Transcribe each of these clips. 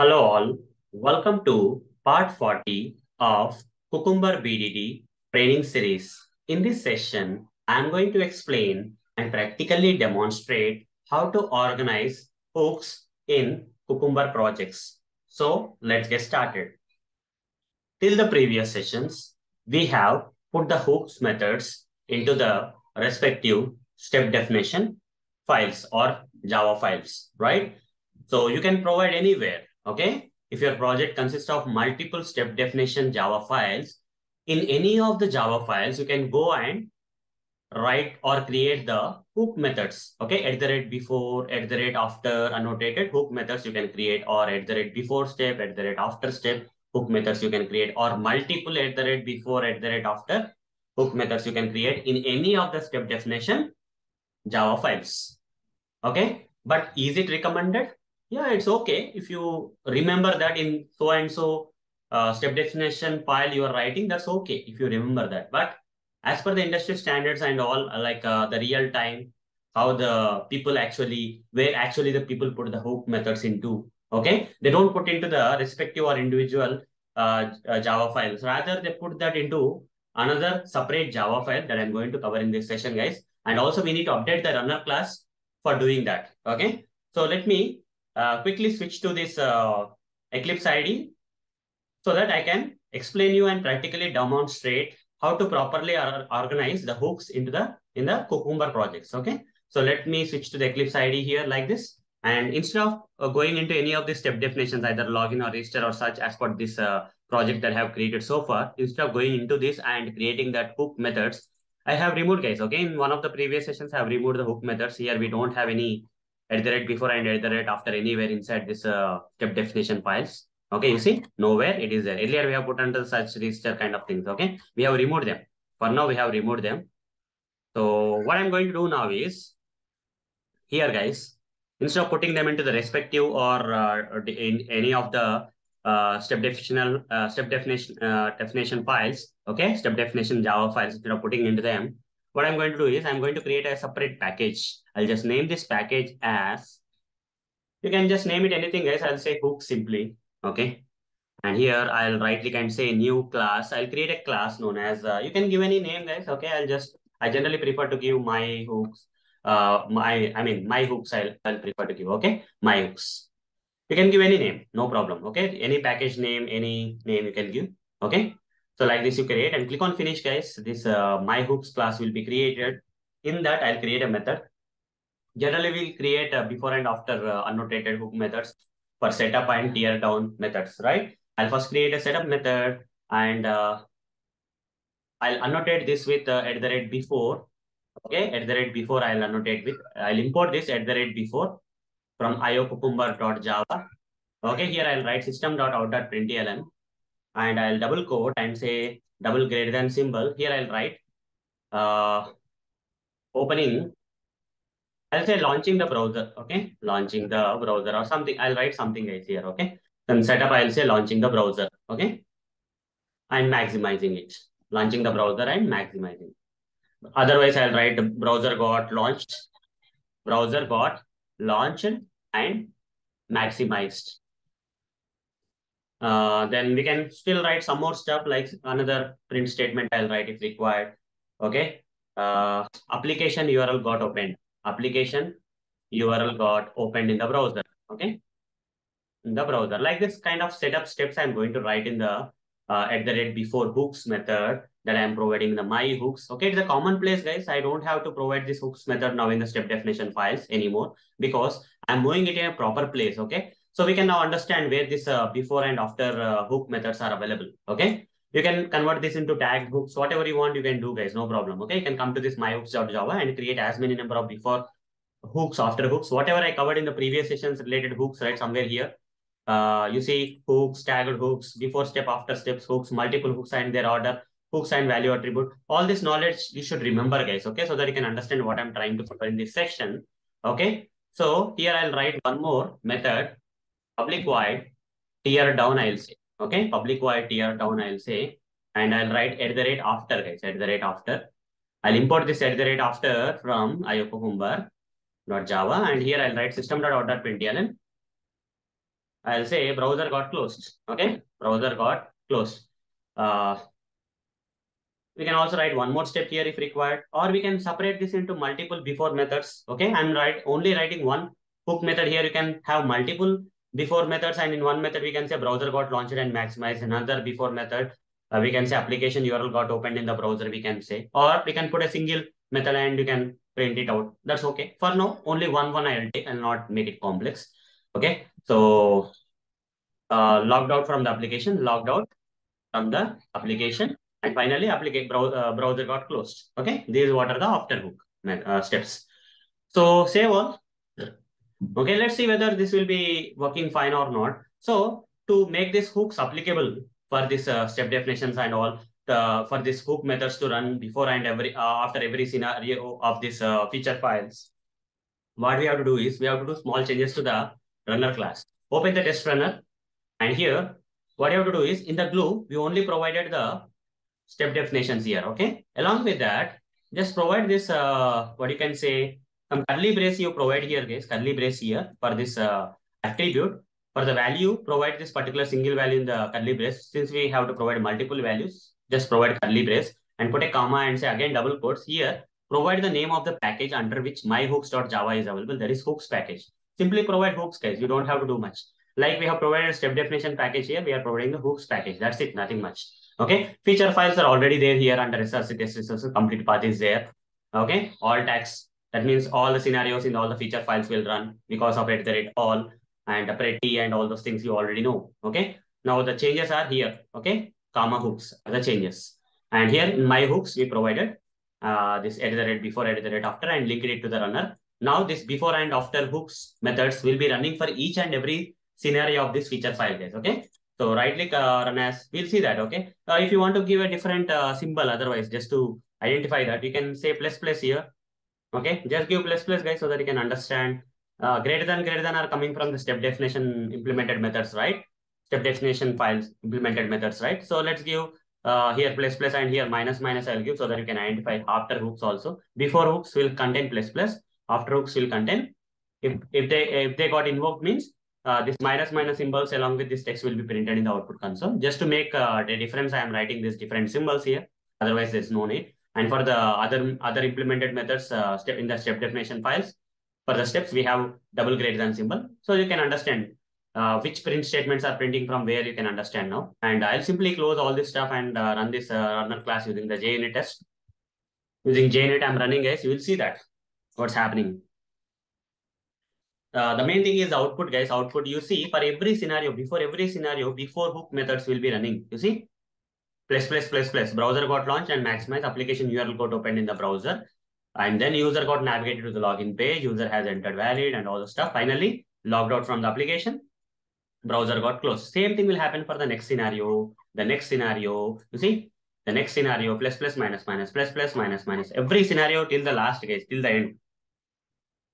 Hello all, welcome to part 40 of Cucumber BDD training series. In this session, I'm going to explain and practically demonstrate how to organize hooks in Cucumber projects. So let's get started. Till the previous sessions, we have put the hooks methods into the respective step definition files or Java files, right? So you can provide anywhere Okay. If your project consists of multiple step definition Java files, in any of the Java files, you can go and write or create the hook methods. Okay. At the rate before, at the rate after annotated hook methods you can create or at the rate before step, at the rate after step hook methods you can create or multiple at the rate before, at the rate after hook methods you can create in any of the step definition Java files. Okay. But is it recommended? Yeah, it's okay. If you remember that in so and so uh, step definition file you are writing, that's okay if you remember that. But as per the industry standards and all, uh, like uh, the real time, how the people actually, where actually the people put the hook methods into, okay? They don't put into the respective or individual uh, uh, Java files. Rather, they put that into another separate Java file that I'm going to cover in this session, guys. And also we need to update the runner class for doing that, okay? So let me uh, quickly switch to this uh, Eclipse ID so that I can explain you and practically demonstrate how to properly organize the hooks into the in the Cucumber projects. Okay, so let me switch to the Eclipse ID here like this. And instead of uh, going into any of the step definitions, either login or register or such as for this uh, project that I have created so far, instead of going into this and creating that hook methods, I have removed guys. Okay, in one of the previous sessions, I have removed the hook methods. Here we don't have any at the rate before and at the rate after anywhere inside this uh, step definition files. Okay, you see, nowhere it is there. Earlier we have put under such register kind of things. Okay, we have removed them. For now, we have removed them. So what I'm going to do now is here, guys, instead of putting them into the respective or uh, in any of the uh, step definition uh, step definition uh, definition files, okay, step definition Java files, instead of putting into them, what I'm going to do is I'm going to create a separate package. I'll just name this package as, you can just name it anything guys. I'll say hook simply. Okay. And here I'll right click and say new class. I'll create a class known as, uh, you can give any name guys. Okay. I'll just, I generally prefer to give my hooks, uh, my, I mean, my hooks I'll, I'll prefer to give. Okay. My hooks. You can give any name. No problem. Okay. Any package name, any name you can give. Okay. So like this you create and click on finish guys. This uh, my hooks class will be created. In that I'll create a method. Generally we'll create uh, before and after uh, annotated hook methods for setup and tear down methods, right? I'll first create a setup method and uh, I'll annotate this with uh, at the rate before. Okay, at the rate before I'll annotate with, I'll import this at the rate before from iocucumber.java. Okay, here I'll write system.out.println and I'll double quote and say double greater than symbol. Here I'll write uh, opening. I'll say launching the browser. Okay, launching the browser or something. I'll write something guys here. Okay, then setup. I'll say launching the browser. Okay, and maximizing it. Launching the browser and maximizing. Otherwise, I'll write the browser got launched. Browser got launched and maximized. Uh, then we can still write some more stuff like another print statement I'll write if required. Okay. Uh, application URL got opened. Application URL got opened in the browser. Okay. In the browser. Like this kind of setup steps I'm going to write in the uh, at the rate before hooks method that I'm providing the my hooks. Okay, it's a common place, guys. I don't have to provide this hooks method now in the step definition files anymore because I'm moving it in a proper place. Okay. So we can now understand where this uh, before and after uh, hook methods are available. Okay. You can convert this into tagged hooks, whatever you want, you can do guys, no problem. Okay. You can come to this myhooks.java and create as many number of before hooks, after hooks, whatever I covered in the previous sessions related hooks, right? Somewhere here. Uh, you see hooks, tagged hooks, before step, after steps, hooks, multiple hooks and their order, hooks and value attribute. All this knowledge you should remember guys. Okay. So that you can understand what I'm trying to cover in this section. Okay. So here I'll write one more method public void tear down I'll say. Okay, public void tear down I'll say, and I'll write at the rate after guys, at the rate after. I'll import this at the rate after from iocucumber.java and here I'll write system.out.println I'll say browser got closed. Okay, browser got closed. Uh, we can also write one more step here if required, or we can separate this into multiple before methods. Okay, I'm right only writing one hook method here. You can have multiple before methods, and in one method we can say browser got launched and maximized. Another before method, uh, we can say application URL got opened in the browser. We can say, or we can put a single method and you can print it out. That's okay. For now, only one one I'll take and not make it complex. Okay, so uh, logged out from the application, logged out from the application, and finally application browser, uh, browser got closed. Okay, these what are the after hook uh, steps. So save all. Okay, let's see whether this will be working fine or not. So to make these hooks applicable for this uh, step definitions and all, the, for this hook methods to run before and every uh, after every scenario of this uh, feature files, what we have to do is we have to do small changes to the runner class. Open the test runner and here, what you have to do is in the glue, we only provided the step definitions here. Okay. Along with that, just provide this, uh, what you can say, some curly brace you provide here, guys, curly brace here for this uh, attribute. For the value, provide this particular single value in the curly brace. Since we have to provide multiple values, just provide curly brace and put a comma and say again double quotes here. Provide the name of the package under which myhooks.java is available. there is hooks package. Simply provide hooks, guys. You don't have to do much. Like we have provided step definition package here, we are providing the hooks package. That's it, nothing much. Okay. Feature files are already there here under SRC test resources. Complete path is there. Okay. All tags. That means all the scenarios in all the feature files will run because of it, the rate all and pretty and all those things you already know. Okay. Now the changes are here. Okay. Comma hooks are the changes. And here in my hooks, we provided uh, this edit the rate before, edit the rate after, and linked it to the runner. Now this before and after hooks methods will be running for each and every scenario of this feature file guys okay so right click uh, run as we'll see that okay uh, if you want to give a different uh, symbol otherwise just to identify that you can say plus plus here okay just give plus plus guys so that you can understand uh, greater than greater than are coming from the step definition implemented methods right step definition files implemented methods right so let's give uh, here plus plus and here minus minus I'll give so that you can identify after hooks also before hooks will contain plus plus after hooks will contain if if they if they got invoked means uh, this minus minus symbols along with this text will be printed in the output console. Just to make uh, difference, I am writing these different symbols here. Otherwise, there's no need. And for the other other implemented methods, uh, step in the step definition files, for the steps we have double greater than symbol, so you can understand uh, which print statements are printing from where you can understand now. And I'll simply close all this stuff and uh, run this uh, runner class using the JUnit test. Using JUnit, I'm running guys. You will see that what's happening. Uh, the main thing is output, guys. Output, you see, for every scenario, before every scenario, before hook methods will be running. You see, plus, plus, plus, plus. Browser got launched and maximize application URL got opened in the browser. And then user got navigated to the login page. User has entered valid and all the stuff. Finally, logged out from the application. Browser got closed. Same thing will happen for the next scenario. The next scenario, you see, the next scenario, plus, plus, minus, minus, plus, plus, minus, minus. Every scenario till the last, case, till the end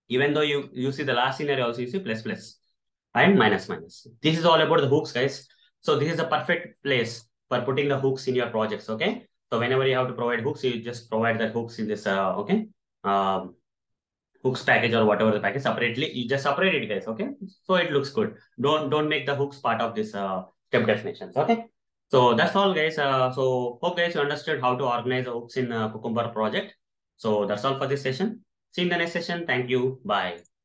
even though you, you see the last scenario also you see plus plus and minus minus. This is all about the hooks, guys. So this is a perfect place for putting the hooks in your projects, okay? So whenever you have to provide hooks, you just provide the hooks in this, uh, okay? Um, hooks package or whatever the package separately, you just separate it, guys, okay? So it looks good. Don't don't make the hooks part of this uh, step definitions, okay? So that's all, guys. Uh, so hope guys you understood how to organize the hooks in uh, Cucumber project. So that's all for this session. See you in the next session. Thank you. Bye.